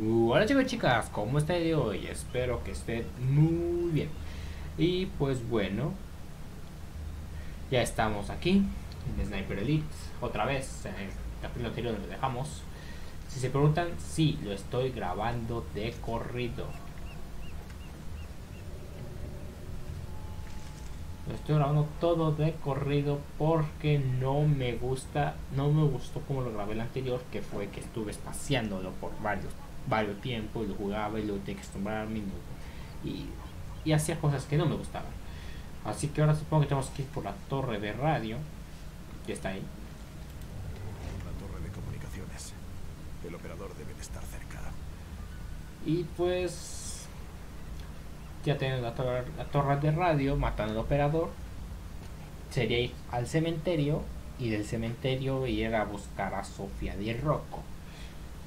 Hola chicos chicas, ¿cómo están de hoy? Espero que estén muy bien. Y pues bueno, ya estamos aquí en Sniper Elite, otra vez, en el capítulo anterior donde lo dejamos. Si se preguntan, sí, lo estoy grabando de corrido. Lo estoy grabando todo de corrido porque no me gusta, no me gustó como lo grabé el anterior, que fue que estuve espaciándolo por varios, varios tiempos, lo jugaba y lo tenía que acostumbrarme y, y hacía cosas que no me gustaban. Así que ahora supongo que tenemos que ir por la torre de radio, que está ahí. La torre de comunicaciones. El operador debe de estar cerca. Y pues ya tenemos la torre, la torre de radio matando al operador. Sería ir al cementerio y del cementerio ir a buscar a Sofía de Rocco.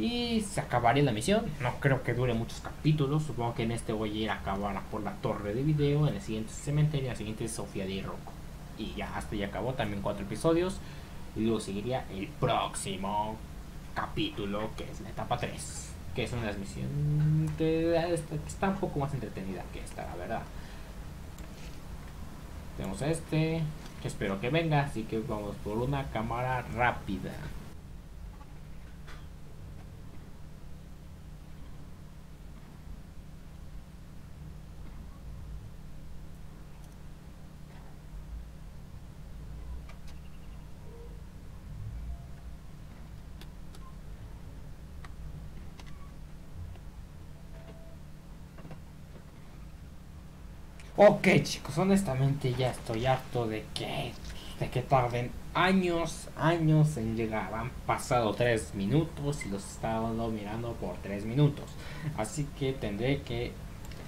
Y se acabaría la misión. No creo que dure muchos capítulos. Supongo que en este voy a ir a acabar por la torre de video. En el siguiente cementerio. En el siguiente Sofía de Rocco. Y ya hasta ya acabó. También cuatro episodios. Y luego seguiría el próximo capítulo. Que es la etapa 3 que es una de las misiones que está un poco más entretenida que esta, la verdad. Tenemos este, que espero que venga, así que vamos por una cámara rápida. Ok chicos, honestamente ya estoy harto de que, de que tarden años, años en llegar. Han pasado 3 minutos y los he estado mirando por 3 minutos. Así que tendré que,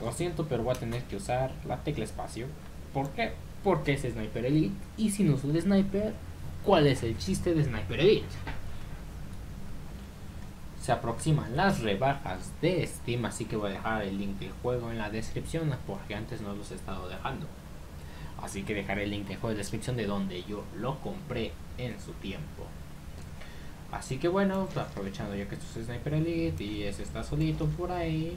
lo siento, pero voy a tener que usar la tecla espacio. ¿Por qué? Porque es Sniper Elite. Y si no uso Sniper, ¿cuál es el chiste de Sniper Elite? Se aproximan las rebajas de Steam, así que voy a dejar el link del juego en la descripción porque antes no los he estado dejando. Así que dejaré el link del juego en la descripción de donde yo lo compré en su tiempo. Así que bueno, aprovechando ya que esto es Sniper Elite y ese está solito por ahí.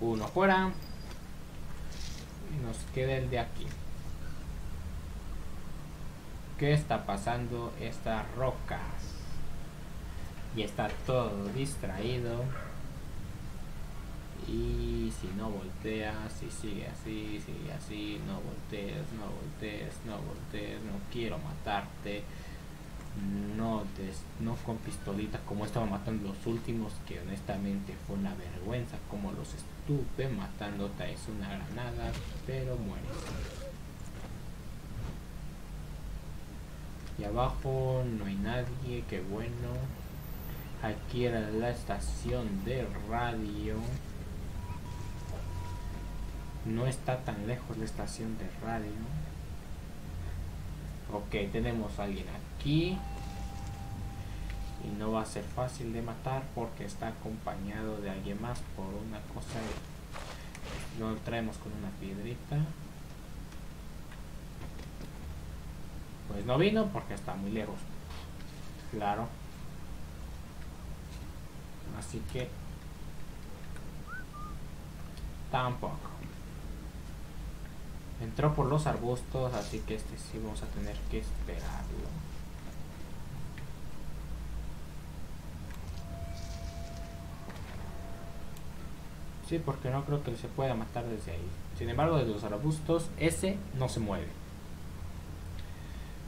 Uno fuera. Y nos queda el de aquí. ¿Qué está pasando estas rocas? Y está todo distraído. Y si no volteas, si sigue así, sigue así, no voltees, no voltees, no voltees, no quiero matarte. No, no con pistolita como estaba matando los últimos, que honestamente fue una vergüenza como los estuve matando. Es una granada, pero mueres. Abajo no hay nadie, qué bueno. Aquí era la estación de radio. No está tan lejos la estación de radio. Ok, tenemos a alguien aquí. Y no va a ser fácil de matar porque está acompañado de alguien más por una cosa. Lo traemos con una piedrita. Pues no vino porque está muy lejos. Claro. Así que... Tampoco. Entró por los arbustos, así que este sí vamos a tener que esperarlo. Sí, porque no creo que se pueda matar desde ahí. Sin embargo, desde los arbustos, ese no se mueve.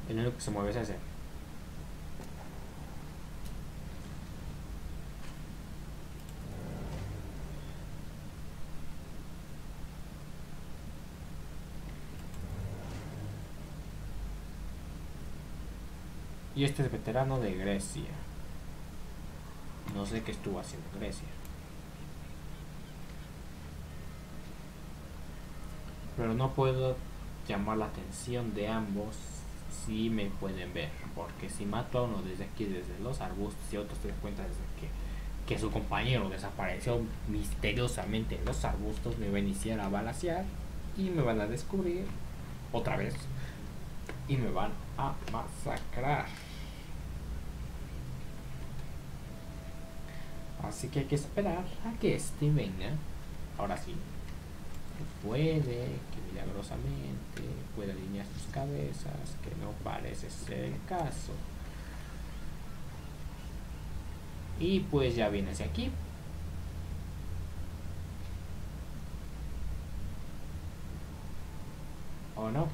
El único que se mueve es ese. Y este es veterano de Grecia. No sé qué estuvo haciendo Grecia. Pero no puedo llamar la atención de ambos si me pueden ver. Porque si mato a uno desde aquí, desde los arbustos, y otro se da cuenta desde que, que su compañero desapareció misteriosamente en los arbustos, me va a iniciar a balasear y me van a descubrir otra vez. y me van a masacrar. Así que hay que esperar a que este venga. Ahora sí. Que puede, que milagrosamente puede alinear sus cabezas, que no parece ser el caso. Y pues ya viene hacia aquí. ¿O no?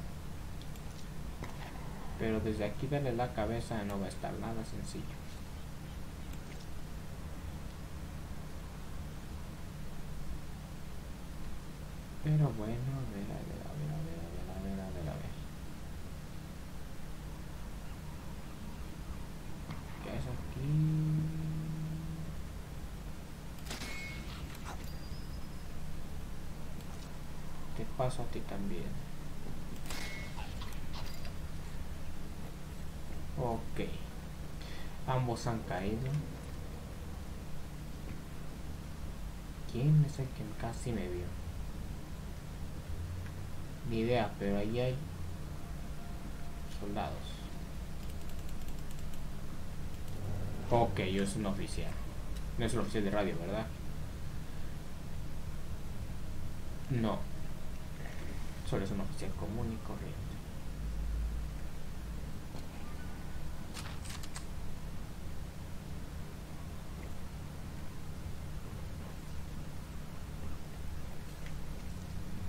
Pero desde aquí darle la cabeza no va a estar nada sencillo. Pero bueno, a ver, a ver, a ver, a ver, a ver, a ver, a ver, a ver. ¿Qué es aquí? Te paso a ti también. Ok. Ambos han caído. ¿Quién es el que casi me vio? Ni idea, pero ahí hay soldados. Ok, yo es un oficial. No es el oficial de radio, ¿verdad? No. Solo es un oficial común y corriente.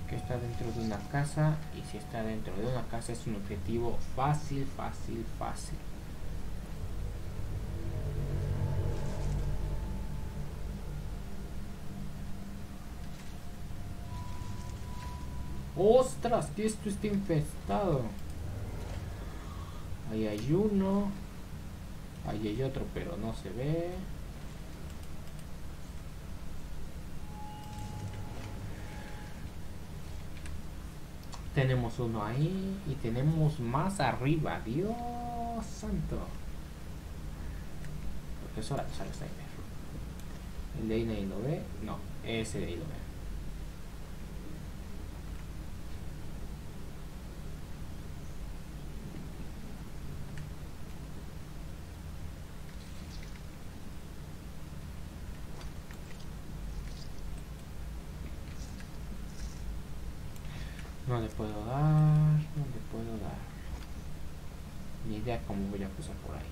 Que dentro de una casa y si está dentro de una casa es un objetivo fácil, fácil, fácil. ¡Ostras! Que esto está infestado. Ahí hay uno. Ahí hay otro, pero no se ve. Tenemos uno ahí y tenemos más arriba. Dios santo. Porque es hora de el. El de ahí lo ve. No, ese de ahí lo ve. No le puedo dar, no le puedo dar. Idea cómo voy a cruzar por ahí.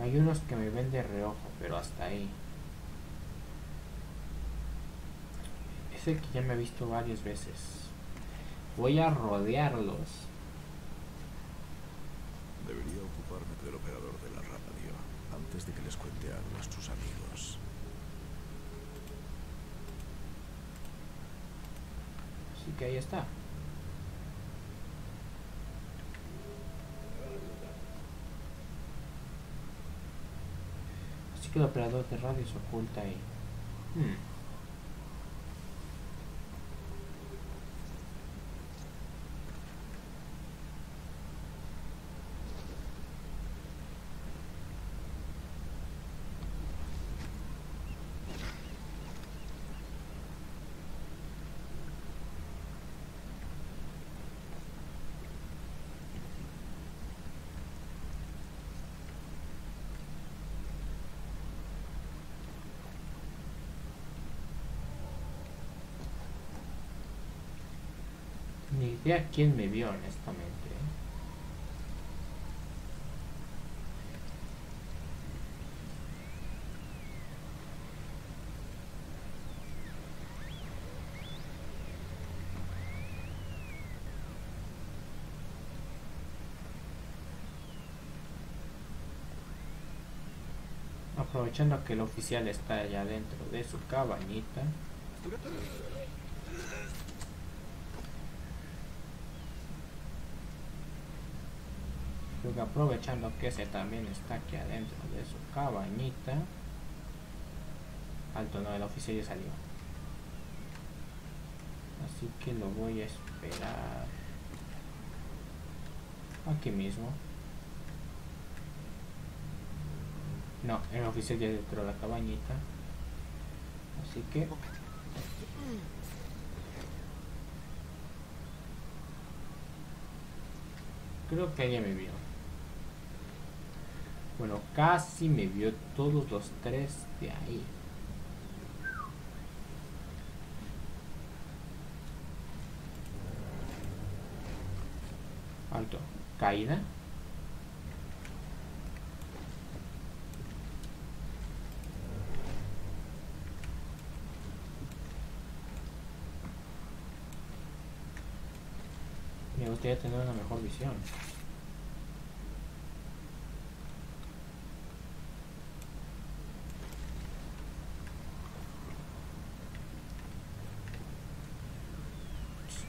Hay unos que me ven de reojo, pero hasta ahí. Es el que ya me he visto varias veces. Voy a rodearlos. Debería ocuparme del operador de la radio antes de que les cuente a nuestros amigos. Así que ahí está. Así que el operador de radio se oculta ahí. Hmm. Idea quién me vio, honestamente. Aprovechando que el oficial está allá dentro de su cabañita. Creo que aprovechando que ese también está aquí adentro de su cabañita. Alto, no, el oficial ya salió. Así que lo voy a esperar aquí mismo. No, el oficial ya dentro de la cabañita. Así que... Creo que ella me vio. Bueno, casi me vio todos los tres de ahí. Alto. Caída. Me gustaría tener una mejor visión.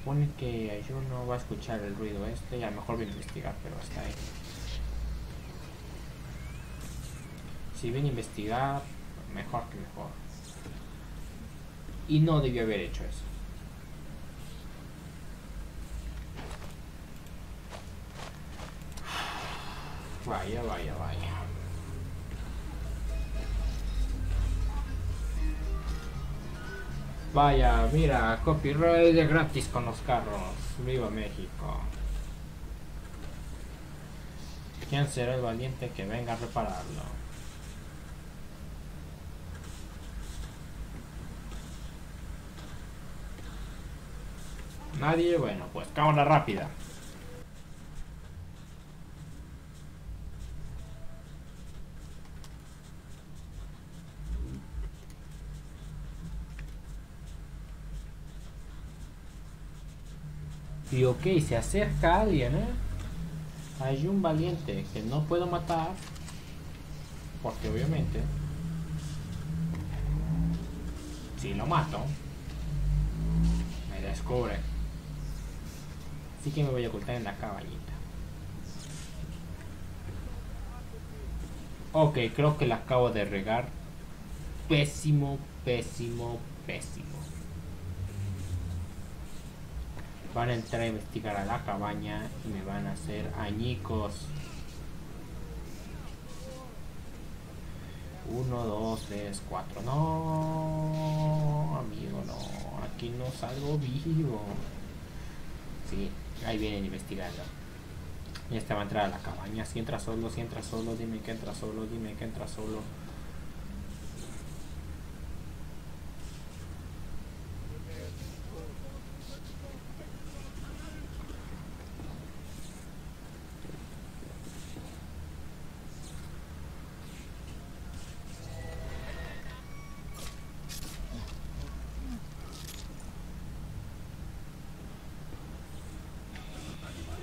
Supone que yo no va a escuchar el ruido este y a lo mejor voy a investigar, pero hasta ahí. Si viene a investigar, mejor que mejor. Y no debió haber hecho eso. Vaya, vaya, vaya. Vaya, mira, copyright de gratis con los carros. Viva México. ¿Quién será el valiente que venga a repararlo? Nadie, bueno, pues cámara rápida. Ok, se acerca alguien, ¿eh? Hay un valiente que no puedo matar. Porque obviamente... Si lo mato... Me descubre. Así que me voy a ocultar en la caballita. Ok, creo que la acabo de regar. Pésimo, pésimo, pésimo. Van a entrar a investigar a la cabaña y me van a hacer añicos. Uno, dos, tres, cuatro. No, amigo, no. Aquí no salgo vivo. Sí, ahí vienen investigando. Y este va a entrar a la cabaña. Si entra solo, si entra solo, dime que entra solo, dime que entra solo.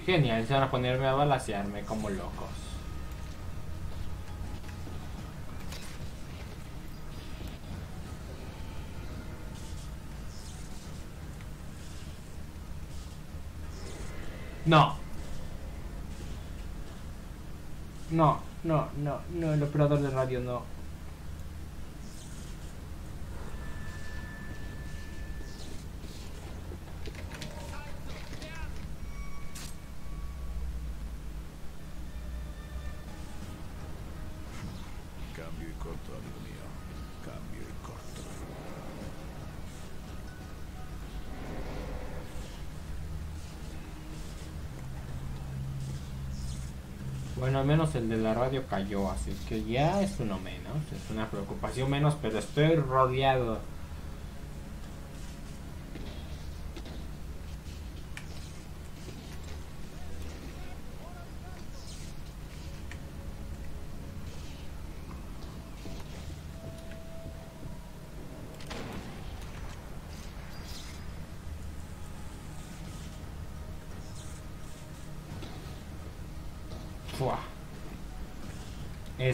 Genial, se van a ponerme a balasearme como locos. No. No, no, no, no, el operador de radio no. Cambio y corto, amigo mío. Cambio y corto. Bueno, al menos el de la radio cayó, así que ya es uno menos, es una preocupación menos, pero estoy rodeado.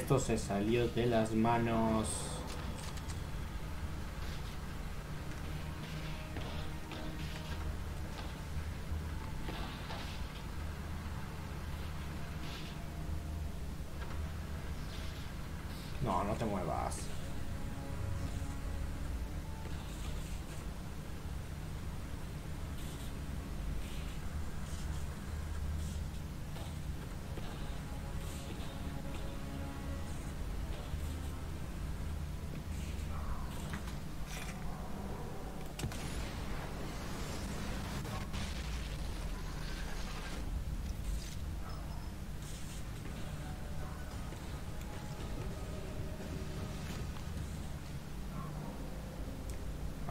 Esto se salió de las manos. No, no te muevas.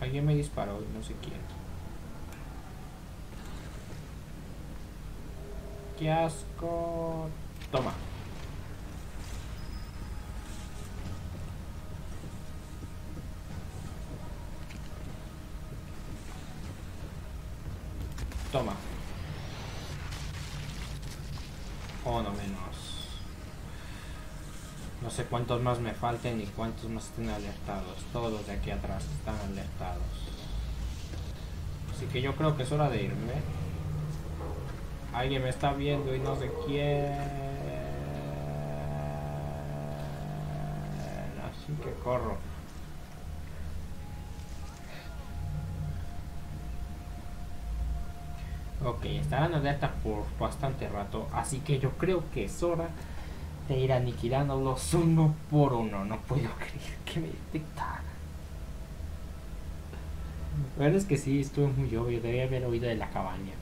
Alguien me disparó, no sé quién. ¡Qué asco! Toma. Oh, no menos. No sé cuántos más me falten y cuántos más estén alertados. Todos de aquí atrás están alertados. Así que yo creo que es hora de irme. Alguien me está viendo y no sé quién. Así que corro. Ok, estarán alertas por bastante rato, así que yo creo que es hora de ir aniquilándolos uno por uno. No puedo creer que me detectaran. La verdad es que sí, estuvo muy obvio, debía haber oído de la cabaña.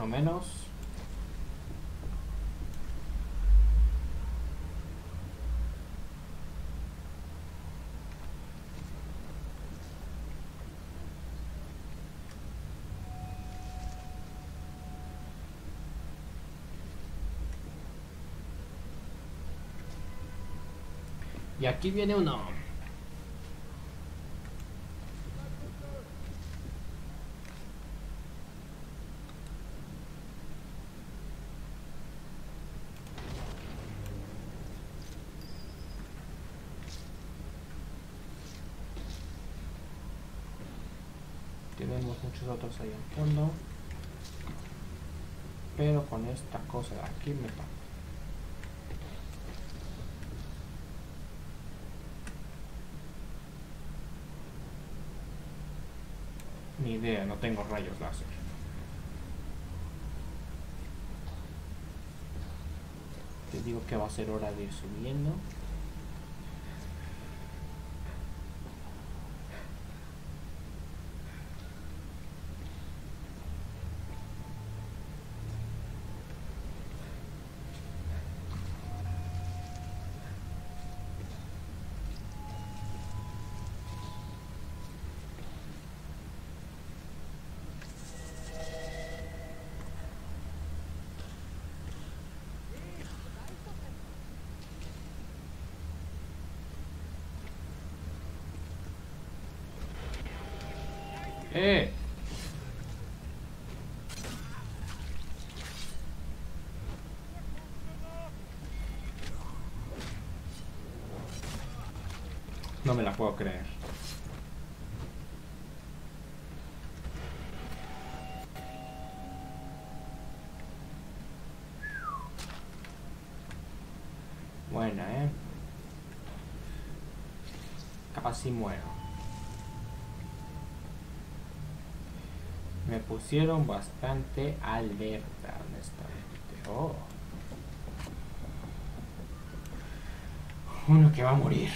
Uno menos. Y aquí viene uno. Muchos otros ahí al fondo. Pero con esta cosa de aquí me toca. Ni idea, no tengo rayos láser. Te digo que va a ser hora de ir subiendo. ¡Eh! No me la puedo creer. Buena, ¿eh? Casi muero. Me pusieron bastante alerta, honestamente. Oh. Uno que va a morir.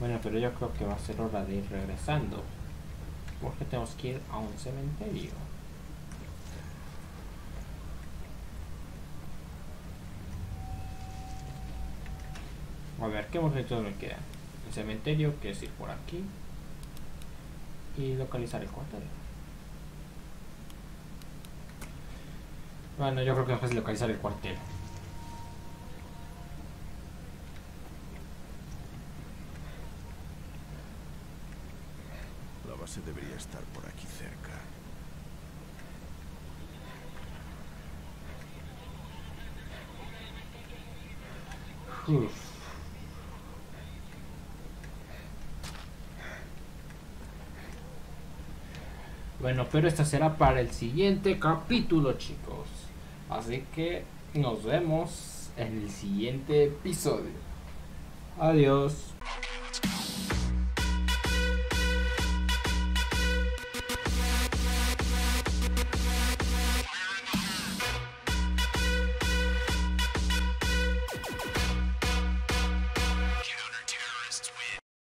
Bueno, pero yo creo que va a ser hora de ir regresando. Porque tenemos que ir a un cementerio. A ver, ¿qué objetos me quedan? El cementerio, que es ir por aquí. Y localizar el cuartel. Bueno, yo creo que es fácil localizar el cuartel. La base debería estar por aquí cerca. Uf. Bueno, pero esta será para el siguiente capítulo, chicos. Así que nos vemos en el siguiente episodio. Adiós.